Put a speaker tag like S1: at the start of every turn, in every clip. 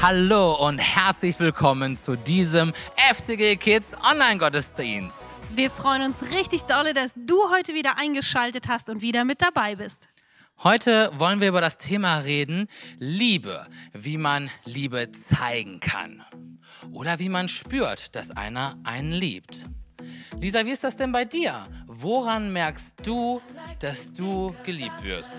S1: Hallo und herzlich willkommen zu diesem FCG Kids Online-Gottesdienst.
S2: Wir freuen uns richtig dolle, dass du heute wieder eingeschaltet hast und wieder mit dabei bist.
S1: Heute wollen wir über das Thema reden, Liebe, wie man Liebe zeigen kann oder wie man spürt, dass einer einen liebt. Lisa, wie ist das denn bei dir? Woran merkst du, dass du geliebt wirst?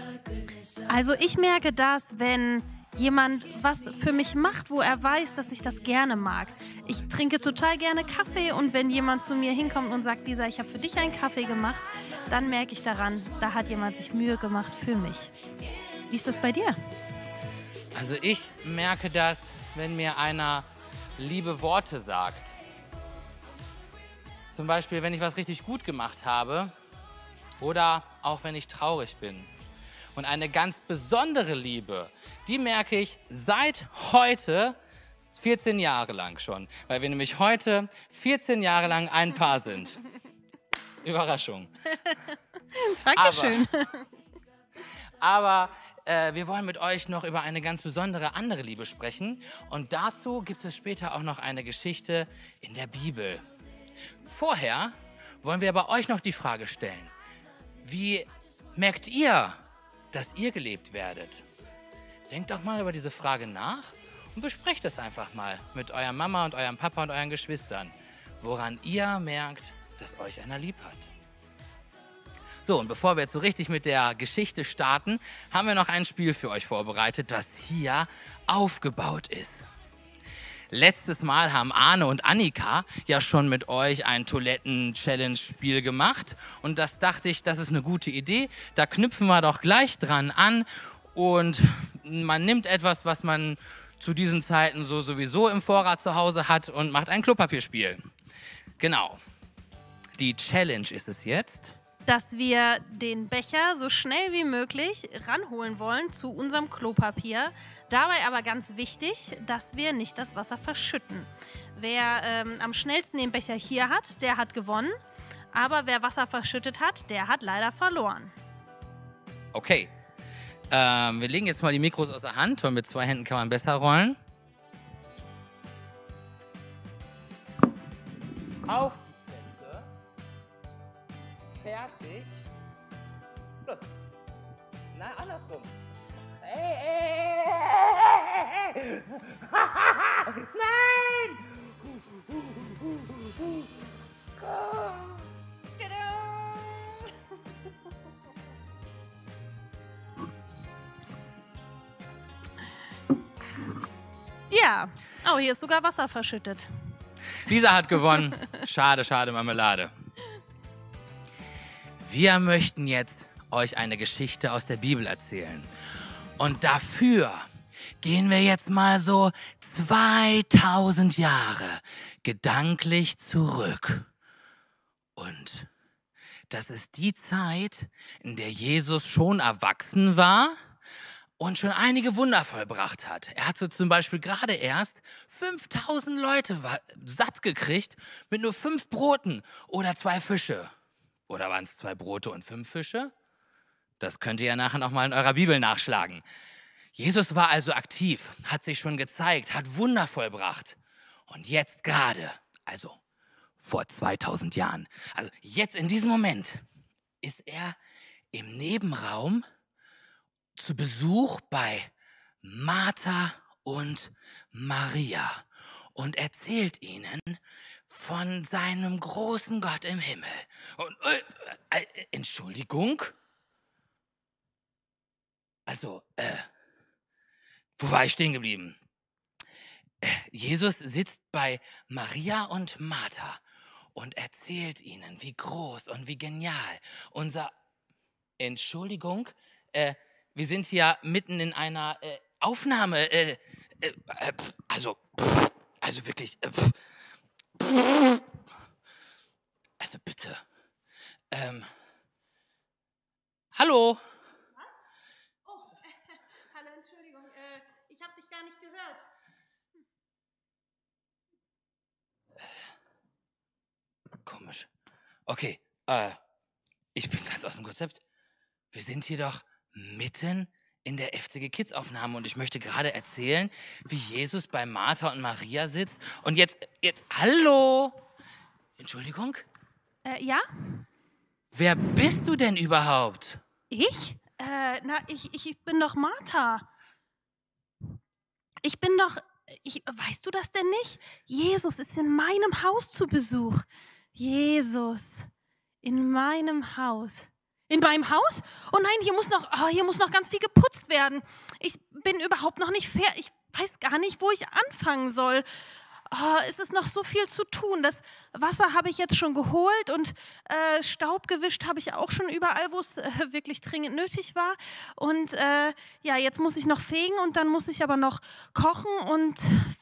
S2: Also ich merke das, wenn jemand was für mich macht, wo er weiß, dass ich das gerne mag. Ich trinke total gerne Kaffee und wenn jemand zu mir hinkommt und sagt, Lisa, ich habe für dich einen Kaffee gemacht, dann merke ich daran, da hat jemand sich Mühe gemacht für mich. Wie ist das bei dir?
S1: Also ich merke das, wenn mir einer liebe Worte sagt. Zum Beispiel, wenn ich was richtig gut gemacht habe oder auch wenn ich traurig bin. Und eine ganz besondere Liebe, die merke ich seit heute 14 Jahre lang schon, weil wir nämlich heute 14 Jahre lang ein Paar sind. Überraschung.
S2: Dankeschön.
S1: Aber, aber äh, wir wollen mit euch noch über eine ganz besondere andere Liebe sprechen. Und dazu gibt es später auch noch eine Geschichte in der Bibel. Vorher wollen wir aber euch noch die Frage stellen. Wie merkt ihr, dass ihr gelebt werdet? Denkt doch mal über diese Frage nach und besprecht es einfach mal mit eurer Mama und eurem Papa und euren Geschwistern, woran ihr merkt, dass euch einer lieb hat. So, und bevor wir jetzt so richtig mit der Geschichte starten, haben wir noch ein Spiel für euch vorbereitet, das hier aufgebaut ist. Letztes Mal haben Arne und Annika ja schon mit euch ein Toiletten-Challenge-Spiel gemacht. Und das dachte ich, das ist eine gute Idee. Da knüpfen wir doch gleich dran an. Und man nimmt etwas, was man zu diesen Zeiten so sowieso im Vorrat zu Hause hat und macht ein Klopapierspiel. Genau. Die Challenge ist es jetzt
S2: dass wir den Becher so schnell wie möglich ranholen wollen zu unserem Klopapier. Dabei aber ganz wichtig, dass wir nicht das Wasser verschütten. Wer ähm, am schnellsten den Becher hier hat, der hat gewonnen. Aber wer Wasser verschüttet hat, der hat leider verloren.
S1: Okay. Ähm, wir legen jetzt mal die Mikros aus der Hand, weil mit zwei Händen kann man besser rollen. Auf fertig. Los. Na, andersrum. Ey, ey, ey. Nein!
S2: Ja. Oh, hier ist sogar Wasser verschüttet.
S1: Lisa hat gewonnen. Schade, schade, Marmelade. Wir möchten jetzt euch eine Geschichte aus der Bibel erzählen. Und dafür gehen wir jetzt mal so 2000 Jahre gedanklich zurück. Und das ist die Zeit, in der Jesus schon erwachsen war und schon einige Wunder vollbracht hat. Er hatte zum Beispiel gerade erst 5000 Leute satt gekriegt mit nur fünf Broten oder zwei Fische. Oder waren es zwei Brote und fünf Fische? Das könnt ihr ja nachher nochmal in eurer Bibel nachschlagen. Jesus war also aktiv, hat sich schon gezeigt, hat Wunder vollbracht. Und jetzt gerade, also vor 2000 Jahren, also jetzt in diesem Moment, ist er im Nebenraum zu Besuch bei Martha und Maria und erzählt ihnen von seinem großen Gott im Himmel. Und, äh, äh, Entschuldigung? Also, äh, wo war ich stehen geblieben? Äh, Jesus sitzt bei Maria und Martha und erzählt ihnen, wie groß und wie genial unser... Entschuldigung, äh, wir sind hier mitten in einer äh, Aufnahme. Äh, äh, äh also, also wirklich. Pff, also bitte. Ähm. Hallo?
S2: Was? Oh, hallo, Entschuldigung. Äh, ich habe dich gar nicht gehört.
S1: Komisch. Okay, äh, ich bin ganz aus dem Konzept. Wir sind hier doch mitten in der FCG Kids Aufnahme und ich möchte gerade erzählen, wie Jesus bei Martha und Maria sitzt. Und jetzt, jetzt, hallo? Entschuldigung?
S2: Äh, ja?
S1: Wer bist du denn überhaupt?
S2: Ich? Äh, na, ich, ich bin doch Martha. Ich bin doch, ich, weißt du das denn nicht? Jesus ist in meinem Haus zu Besuch. Jesus, in meinem Haus. In meinem Haus? Oh nein, hier muss noch, oh, hier muss noch ganz viel geputzt werden. Ich bin überhaupt noch nicht fair. Ich weiß gar nicht, wo ich anfangen soll. Oh, es ist noch so viel zu tun. Das Wasser habe ich jetzt schon geholt und äh, Staub gewischt habe ich auch schon überall, wo es äh, wirklich dringend nötig war. Und äh, ja, jetzt muss ich noch fegen und dann muss ich aber noch kochen und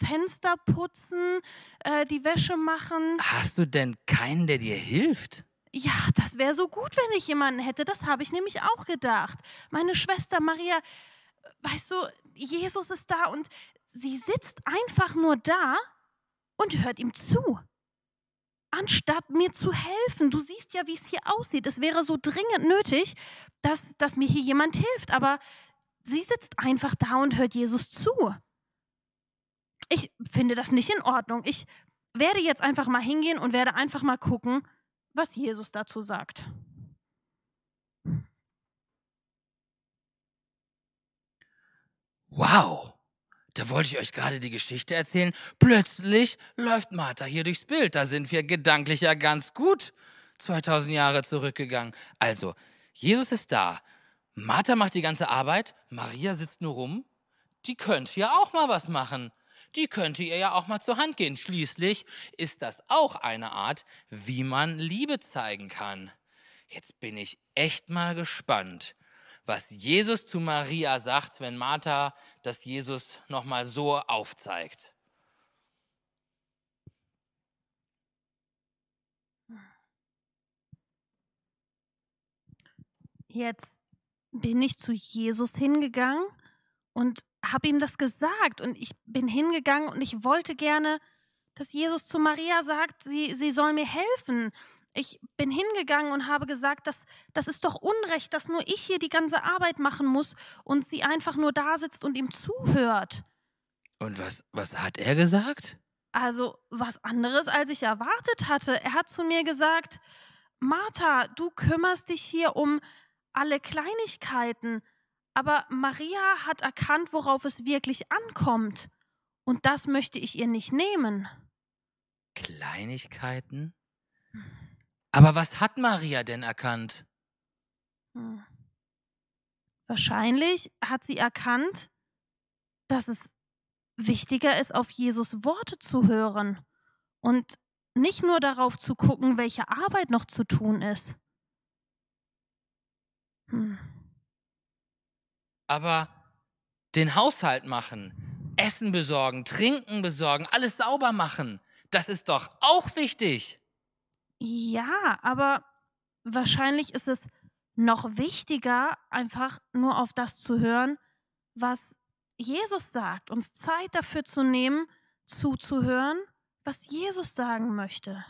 S2: Fenster putzen, äh, die Wäsche machen.
S1: Hast du denn keinen, der dir hilft?
S2: Ja, das wäre so gut, wenn ich jemanden hätte. Das habe ich nämlich auch gedacht. Meine Schwester Maria, weißt du, Jesus ist da und sie sitzt einfach nur da und hört ihm zu. Anstatt mir zu helfen. Du siehst ja, wie es hier aussieht. Es wäre so dringend nötig, dass, dass mir hier jemand hilft. Aber sie sitzt einfach da und hört Jesus zu. Ich finde das nicht in Ordnung. Ich werde jetzt einfach mal hingehen und werde einfach mal gucken, was Jesus dazu sagt.
S1: Wow, da wollte ich euch gerade die Geschichte erzählen. Plötzlich läuft Martha hier durchs Bild. Da sind wir gedanklich ja ganz gut 2000 Jahre zurückgegangen. Also, Jesus ist da. Martha macht die ganze Arbeit. Maria sitzt nur rum. Die könnte ja auch mal was machen die könnte ihr ja auch mal zur Hand gehen. Schließlich ist das auch eine Art, wie man Liebe zeigen kann. Jetzt bin ich echt mal gespannt, was Jesus zu Maria sagt, wenn Martha das Jesus noch mal so aufzeigt.
S2: Jetzt bin ich zu Jesus hingegangen und habe ihm das gesagt und ich bin hingegangen und ich wollte gerne, dass Jesus zu Maria sagt, sie, sie soll mir helfen. Ich bin hingegangen und habe gesagt, dass, das ist doch Unrecht, dass nur ich hier die ganze Arbeit machen muss und sie einfach nur da sitzt und ihm zuhört.
S1: Und was, was hat er gesagt?
S2: Also was anderes, als ich erwartet hatte. Er hat zu mir gesagt, Martha, du kümmerst dich hier um alle Kleinigkeiten, aber Maria hat erkannt, worauf es wirklich ankommt. Und das möchte ich ihr nicht nehmen.
S1: Kleinigkeiten? Aber was hat Maria denn erkannt? Hm.
S2: Wahrscheinlich hat sie erkannt, dass es wichtiger ist, auf Jesus Worte zu hören und nicht nur darauf zu gucken, welche Arbeit noch zu tun ist.
S1: Hm aber den Haushalt machen, Essen besorgen, Trinken besorgen, alles sauber machen, das ist doch auch wichtig.
S2: Ja, aber wahrscheinlich ist es noch wichtiger, einfach nur auf das zu hören, was Jesus sagt, uns Zeit dafür zu nehmen, zuzuhören, was Jesus sagen möchte.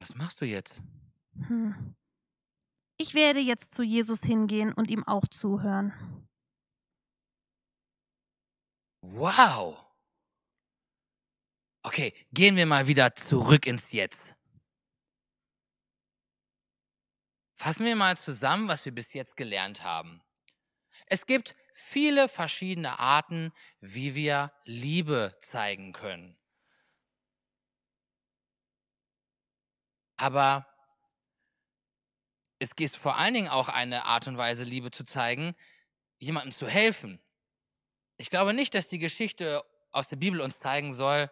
S1: Was machst du jetzt?
S2: Hm. Ich werde jetzt zu Jesus hingehen und ihm auch zuhören.
S1: Wow. Okay, gehen wir mal wieder zurück ins Jetzt. Fassen wir mal zusammen, was wir bis jetzt gelernt haben. Es gibt viele verschiedene Arten, wie wir Liebe zeigen können. Aber es ist vor allen Dingen auch eine Art und Weise, Liebe zu zeigen, jemandem zu helfen. Ich glaube nicht, dass die Geschichte aus der Bibel uns zeigen soll,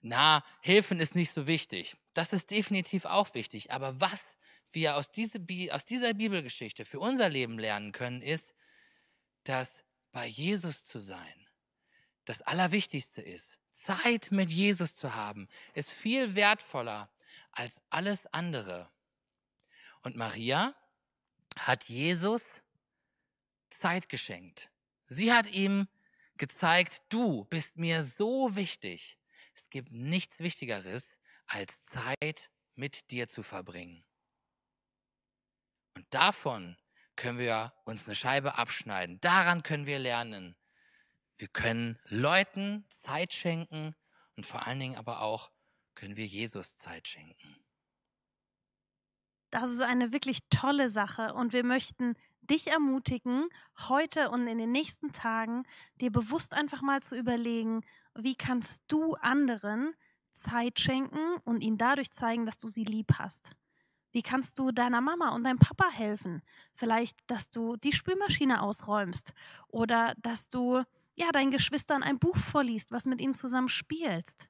S1: na, helfen ist nicht so wichtig. Das ist definitiv auch wichtig. Aber was wir aus, diese, aus dieser Bibelgeschichte für unser Leben lernen können, ist, dass bei Jesus zu sein das Allerwichtigste ist. Zeit mit Jesus zu haben, ist viel wertvoller als alles andere. Und Maria hat Jesus Zeit geschenkt. Sie hat ihm gezeigt, du bist mir so wichtig. Es gibt nichts Wichtigeres, als Zeit mit dir zu verbringen. Und davon können wir uns eine Scheibe abschneiden. Daran können wir lernen. Wir können Leuten Zeit schenken und vor allen Dingen aber auch können wir Jesus Zeit schenken.
S2: Das ist eine wirklich tolle Sache und wir möchten dich ermutigen, heute und in den nächsten Tagen dir bewusst einfach mal zu überlegen, wie kannst du anderen Zeit schenken und ihnen dadurch zeigen, dass du sie lieb hast. Wie kannst du deiner Mama und deinem Papa helfen? Vielleicht, dass du die Spülmaschine ausräumst oder dass du ja deinen Geschwistern ein Buch vorliest, was mit ihnen zusammen spielst.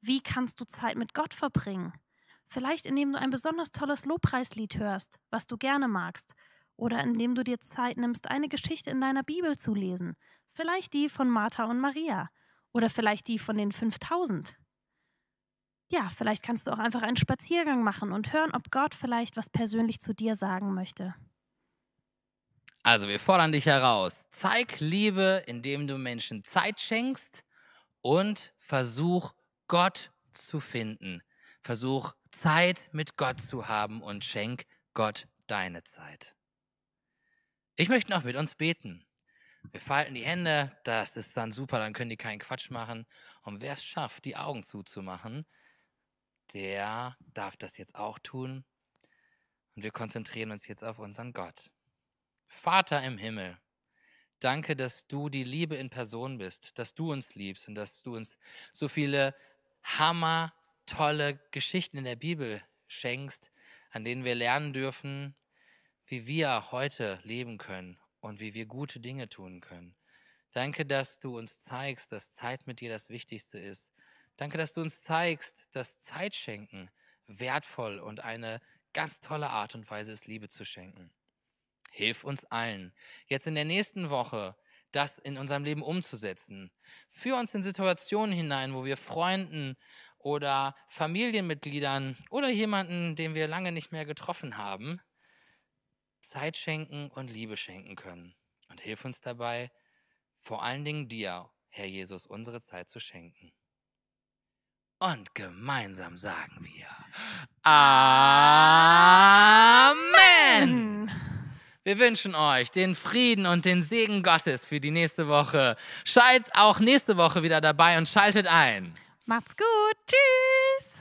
S2: Wie kannst du Zeit mit Gott verbringen? Vielleicht indem du ein besonders tolles Lobpreislied hörst, was du gerne magst, oder indem du dir Zeit nimmst, eine Geschichte in deiner Bibel zu lesen. Vielleicht die von Martha und Maria oder vielleicht die von den 5000 ja, vielleicht kannst du auch einfach einen Spaziergang machen und hören, ob Gott vielleicht was persönlich zu dir sagen möchte.
S1: Also, wir fordern dich heraus. Zeig Liebe, indem du Menschen Zeit schenkst und versuch Gott zu finden. Versuch Zeit mit Gott zu haben und schenk Gott deine Zeit. Ich möchte noch mit uns beten. Wir falten die Hände, das ist dann super, dann können die keinen Quatsch machen. Und wer es schafft, die Augen zuzumachen, der darf das jetzt auch tun. Und wir konzentrieren uns jetzt auf unseren Gott. Vater im Himmel, danke, dass du die Liebe in Person bist, dass du uns liebst und dass du uns so viele hammer tolle Geschichten in der Bibel schenkst, an denen wir lernen dürfen, wie wir heute leben können und wie wir gute Dinge tun können. Danke, dass du uns zeigst, dass Zeit mit dir das Wichtigste ist Danke, dass du uns zeigst, dass Zeitschenken wertvoll und eine ganz tolle Art und Weise ist, Liebe zu schenken. Hilf uns allen, jetzt in der nächsten Woche das in unserem Leben umzusetzen. Führ uns in Situationen hinein, wo wir Freunden oder Familienmitgliedern oder jemanden, den wir lange nicht mehr getroffen haben, Zeit schenken und Liebe schenken können. Und hilf uns dabei, vor allen Dingen dir, Herr Jesus, unsere Zeit zu schenken. Und gemeinsam sagen wir Amen. Wir wünschen euch den Frieden und den Segen Gottes für die nächste Woche. Schaltet auch nächste Woche wieder dabei und schaltet ein.
S2: Macht's gut. Tschüss.